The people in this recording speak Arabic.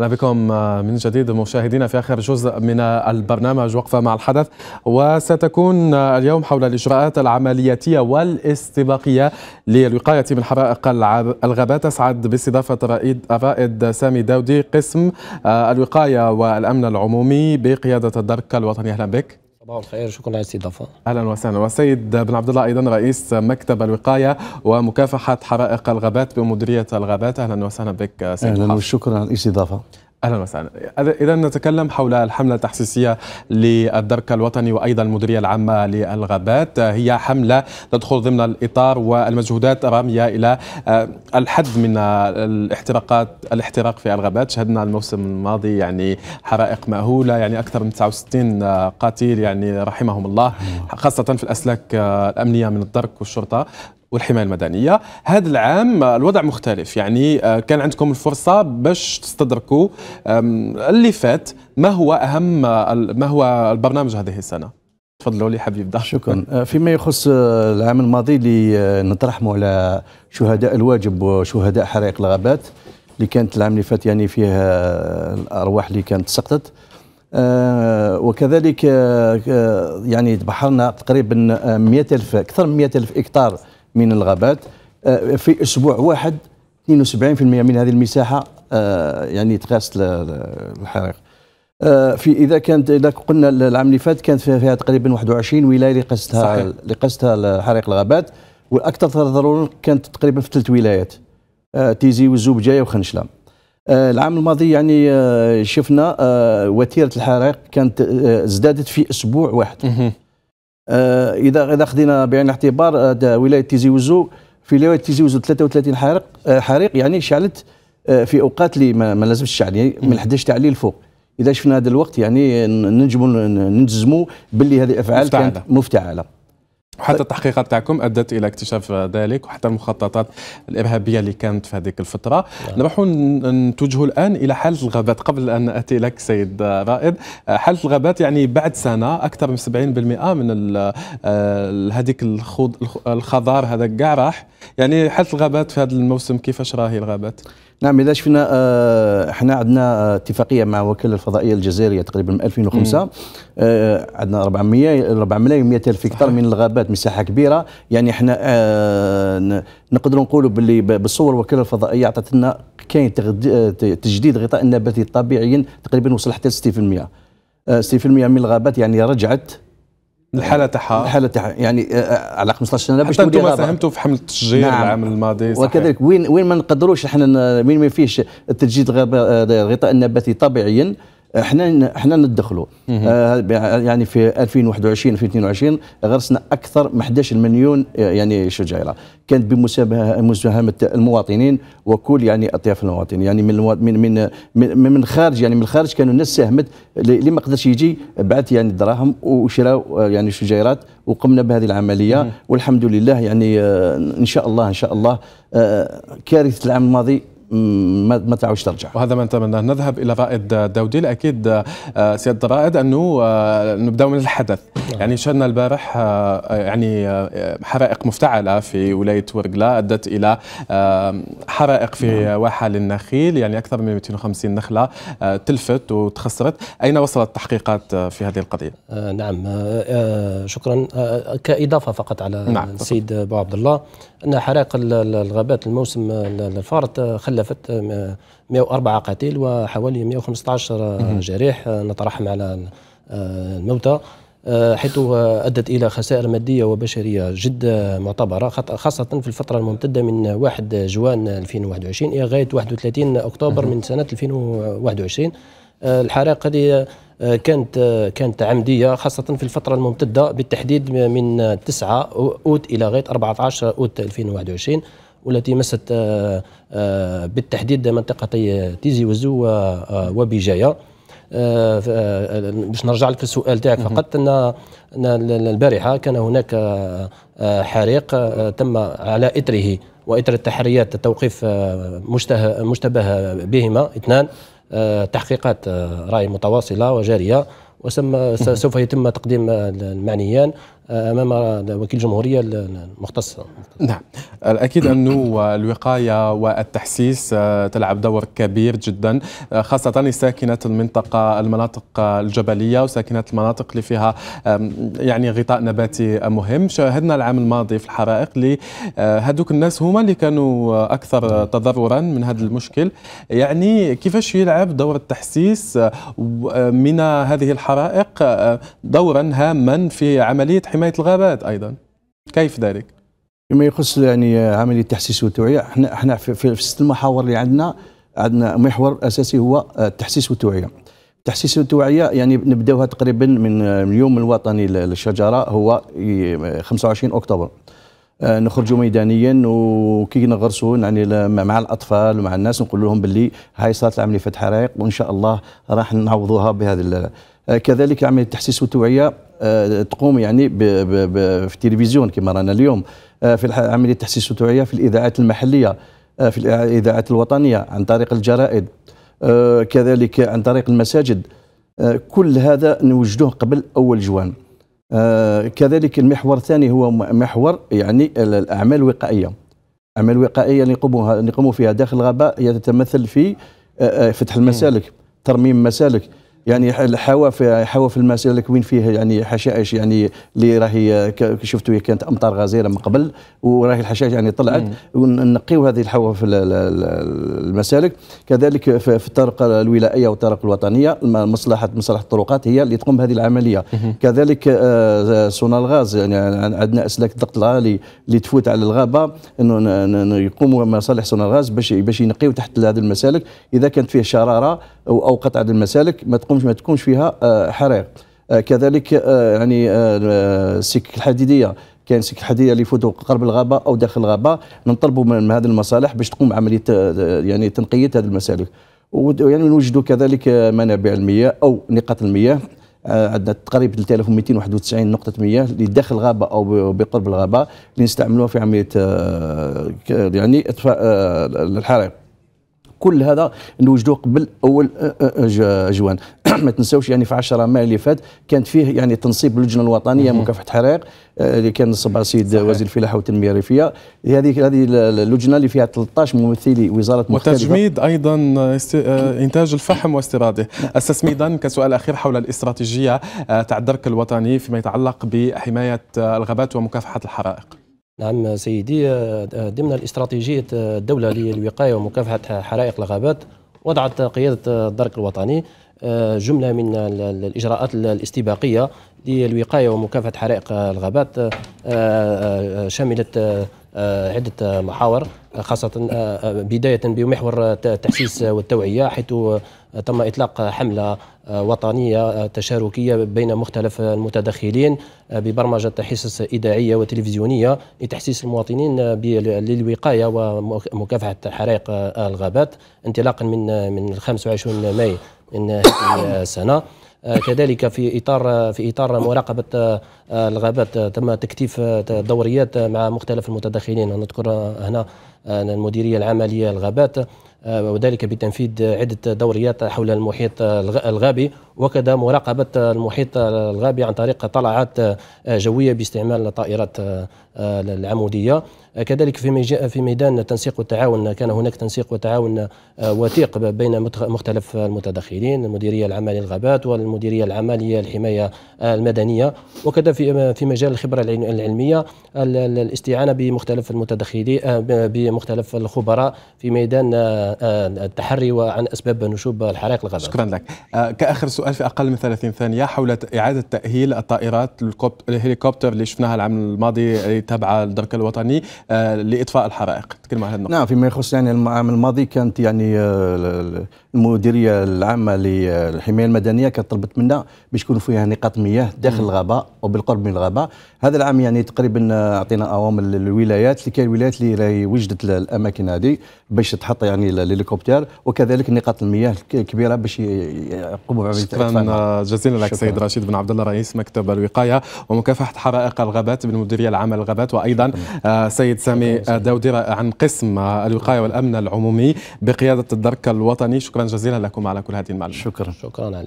أهلا بكم من جديد مشاهدينا في آخر جزء من البرنامج وقفة مع الحدث. وستكون اليوم حول الإجراءات العملياتية والاستباقية للوقاية من حرائق الغابات. أسعد باستضافة الرائد سامي داودي قسم الوقاية والأمن العمومي بقيادة الدرك الوطني. أهلا بك. صباح الخير شكرا على الاستضافة. أهلا وسهلا. والسيد بن عبد الله أيضا رئيس مكتب الوقاية ومكافحة حرائق الغابات بمديرية الغابات. أهلا وسهلا بك سيد أهلا وشكرا على الاستضافة. أهلا وسهلا. اذا نتكلم حول الحملة التحسيسية للدرك الوطني وأيضا المديرية العامة للغابات. هي حملة تدخل ضمن الإطار والمجهودات الراميه إلى آه، الحد من الاحتراقات الاحتراق في الغابات. شهدنا الموسم الماضي يعني حرائق مأهولة يعني أكثر من 69 قاتل يعني رحمهم الله خاصة في الأسلاك آه، الأمنية من الدرك والشرطة. والحماية المدنية. هذا العام الوضع مختلف. يعني آه، كان عندكم الفرصة باش تستدركوا اللي فات ما هو أهم ما هو البرنامج هذه السنة. تفضلوا لي حبيب ده شكرا. آه، فيما يخص آه، العام الماضي اللي نترحموا على شهداء الواجب وشهداء حرائق الغابات اللي كانت العام اللي فات يعني فيها الأرواح اللي كانت سقطت. وكذلك يعني بحرنا تقريبا 100 ألف أكثر من 100 ألف إكتار من الغابات. آه، في أسبوع واحد 72% من هذه المساحة آه، يعني تقاس الحرائق. آه، في إذا كانت إذا قلنا العام اللي فات كانت فيها تقريبا 21 ولاية اللي قاستها اللي قاستها حرائق الغابات. والأكثر تضررا كانت تقريبا في ثلاث ولايات تيزي والزوبجايه وخنشلة العام الماضي يعني شفنا وتيرة الحرائق كانت ازدادت في أسبوع واحد. اذا إذا خذينا بعين الاعتبار آه، ولاية تيزي وزو في ولاية تيزي وزو 33 حريق آه، حريق يعني شعلت في أوقات اللي ما لازمش تشعل يعني من 11 تاع الليل فوق. إذا شفنا هذا الوقت يعني ننجموا نجزموا باللي هذه أفعال مفتعلة. كانت مفتعلة. وحتى التحقيقات تاعكم أدت إلى اكتشاف ذلك وحتى المخططات الإرهابية اللي كانت في هذيك الفترة نعم. نروح نتوجه الآن إلى حالة الغابات قبل أن أتي لك سيد رائد حالة الغابات يعني بعد سنة أكثر من 70% من آه، هذيك الخضار هذا كاع راح يعني حالة الغابات في هذا الموسم كيفاش راهي الغابات؟ نعم إذا شفنا آه، إحنا عندنا اتفاقية مع وكالة الفضائية الجزائرية تقريبا من 2005 آه، عندنا 400 4 ملايين و100 ألف هكتار من الغابات مساحة كبيرة. يعني إحنا آه، نقدروا نقولوا باللي بالصور الوكاله الفضائية أعطت لنا كاين تجديد غطاء النباتي طبيعيا تقريبا وصل حتى 60% 60% من الغابات يعني رجعت الحالة تاعها الحالة تاعها يعني آه، آه، على 15 سنة باش حتى أنتم ساهمتوا في حمله التشجير نعم. العام الماضي صحيح. وكذلك وين وين ما نقدروش إحنا وين ما فيش التجديد الغطاء آه، النباتي طبيعيا إحنا إحنا ندخلوا. آه يعني في 2021 2022 غرسنا أكثر من 11 مليون يعني شجيره كانت بمساهمه المواطنين وكل يعني أطياف المواطنين. يعني من من من من الخارج يعني من الخارج كانوا الناس ساهمت اللي ما قدرش يجي بعث يعني الدراهم وشراو يعني شجيرات وقمنا بهذه العملية. والحمد لله يعني آه، إن شاء الله إن شاء الله آه، كارثة العام الماضي ما تعودش ترجع وهذا ما نتمناه نذهب إلى رائد داوديل. أكيد آه، سياده الرائد أنه آه، نبدأ من الحدث. يعني شهدنا البارح آه، يعني حرائق مفتعلة في ولاية ورقلة أدت إلى حرائق في نعم. واحه للنخيل يعني أكثر من 250 نخلة تلفت وتخسرت. أين وصلت التحقيقات في هذه القضية؟ نعم. شكرا. كإضافة فقط على نعم. السيد أبو عبد الله أن حرائق الغابات الموسم الفارط خلفت 104 قتيل وحوالي 115 جريح نترحم على الموتى حيث أدت إلى خسائر مادية وبشرية جد معتبرة خاصة في الفترة الممتدة من 1 جوان 2021 إلى غاية 31 أكتوبر من سنة 2021 الحرائق هذه كانت كانت عمدية خاصة في الفترة الممتدة بالتحديد من 9 أوت إلى غاية 14 أوت 2021 والتي مست آه، آه، بالتحديد منطقتي تيزي وزو آه، وبجايه باش نرجع لك السؤال تاعك فقط إن البارحة كان هناك حريق تم على اثره واثر التحريات توقيف مشتبه بهما. اثنان تحقيقات رأي متواصلة وجارية وسوف يتم تقديم المعنيان. أمام وكيل الجمهوريه المختص نعم. الأكيد انه الوقاية والتحسيس تلعب دور كبير جدا خاصة ساكنة المنطقة المناطق الجبلية وساكنة المناطق اللي فيها يعني غطاء نباتي مهم. شاهدنا العام الماضي في الحرائق اللي هذوك الناس هما اللي كانوا أكثر تضررا من هذا المشكل. يعني كيفاش يلعب دور التحسيس من هذه الحرائق دورا هاما في عملية حماية الغابات أيضا. كيف ذلك؟ فيما يخص يعني عملية التحسيس والتوعيه إحنا إحنا في, في, المحاور اللي عندنا عندنا محور أساسي هو التحسيس والتوعيه التحسيس والتوعيه يعني نبداوها تقريبا من اليوم الوطني للشجرة هو 25 أكتوبر. آه، نخرجوا ميدانيا وكي نغرسوا يعني مع الأطفال ومع الناس نقول لهم باللي هاي صارت العملية فتح حرائق وإن شاء الله راح نعوضوها بهذا آه، كذلك عملية التحسيس والتوعيه تقوم يعني ب ب ب في التلفزيون كما رانا اليوم. في عملية التحسيس والتوعيه في الإذاعات المحلية في الإذاعات الوطنية عن طريق الجرائد كذلك عن طريق المساجد. كل هذا نوجدوه قبل أول جوان. آه كذلك المحور الثاني هو محور يعني الأعمال الوقائية. الاعمال الوقائيه اللي يقوموا فيها داخل الغابة هي تتمثل في آه, آه، فتح المسالك ترميم مسالك. يعني الحواف حواف المسالك وين فيه يعني حشائش يعني اللي راهي شفتوا كانت أمطار غزيرة من قبل وراهي الحشائش يعني طلعت ونقيو هذه الحواف المسالك. كذلك في الطرق الولائية والطرق الوطنية مصلحه مصلحة الطرقات هي اللي تقوم بهذه العملية. كذلك آه، سونا الغاز يعني عندنا أسلاك الضغط العالي اللي تفوت على الغابة إنه يقوموا مصالح سونا الغاز باش باش ينقيو تحت هذه المسالك. إذا كانت فيه شرارة أو قطع المسالك ما تقومش ما تكونش فيها آه، حرائق آه، كذلك آه، يعني السكك الحديدية. كاين سكك حديديه اللي يفوتوا قرب الغابة أو داخل الغابة. نطلبوا من هذه المصالح باش تقوم بعملية يعني تنقية هذه المسالك. ويعني نوجدوا كذلك منابع المياه أو نقاط المياه. عندنا تقريبا 3291 نقطة مياه اللي داخل الغابة أو بقرب الغابة اللي نستعملوها في عملية يعني إطفاء الحرائق كل هذا نوجدوه قبل أول اجوان ما تنساوش يعني في 10 ماي اللي فات كانت فيه يعني تنصيب اللجنة الوطنية مكافحة حرائق اللي كان نصبها السيد وزير الفلاحة والتنمية الريفية. هذه هذه اللجنة اللي فيها 13 ممثلي وزارة مختلفة. وتجميد أيضا إنتاج الفحم واستيراده أستاذ ميدان كسؤال أخير حول الاستراتيجية تاع الدرك الوطني فيما يتعلق بحماية الغابات ومكافحة الحرائق. نعم سيدي ضمن الاستراتيجية الدولة للوقاية ومكافحة حرائق الغابات وضعت قيادة الدرك الوطني جملة من الإجراءات الاستباقية للوقاية ومكافحة حرائق الغابات شملت عدة محاور خاصة بداية بمحور التحسيس والتوعية حيث تم إطلاق حملة وطنية تشاركية بين مختلف المتدخلين ببرمجة حصص إذاعية وتلفزيونية لتحسيس المواطنين للوقاية ومكافحة حرائق الغابات انطلاقا من من 25 ماي من هذه السنة. كذلك في إطار في إطار مراقبة الغابات تم تكثيف دوريات مع مختلف المتدخلين. نذكر هنا المديرية العامه للغابات وذلك بتنفيذ عدة دوريات حول المحيط الغابي وكذا مراقبة المحيط الغابي عن طريق طلعات جوية باستعمال الطائرات العمودية. كذلك في في ميدان التنسيق والتعاون كان هناك تنسيق وتعاون وثيق بين مختلف المتدخلين المديرية العامه للغابات والمديرية العامه للحمايه المدنية. وكذا في في مجال الخبرة العلمية الاستعانة بمختلف المتدخلين بمختلف الخبراء في ميدان التحري وعن أسباب نشوب الحرائق الغابات شكرا لك. كآخر سؤال في أقل من 30 ثانية حول إعادة تأهيل الطائرات الهليكوبتر اللي شفناها العام الماضي تابعه للدرك الوطني آه، لإطفاء الحرائق. تكلم عن النقطة. نعم فيما يخص يعني العام الماضي كانت يعني آه، المديرية العامة للحماية المدنية كانت طلبت منا باش يكون فيها نقاط مياه داخل الغابة أو بالقرب من الغابة. هذا العام يعني تقريبا أعطينا أوامر للولايات اللي كاين ولايات اللي راهي وجدت الأماكن هذه باش تحط يعني الهليكوبتر وكذلك نقاط المياه الكبيرة باش يقوموا بعملية شكرا جزيلا لك سيد رشيد بن عبد الله رئيس مكتب الوقاية ومكافحة حرائق الغابات بالمديريه العامة للغابات. وأيضا آه، سيد سامي داودي عن قسم الوقاية والأمن العمومي بقيادة الدرك الوطني. شكرا جزيلا لكم على كل هذه المعلومات. شكرا. شكرا على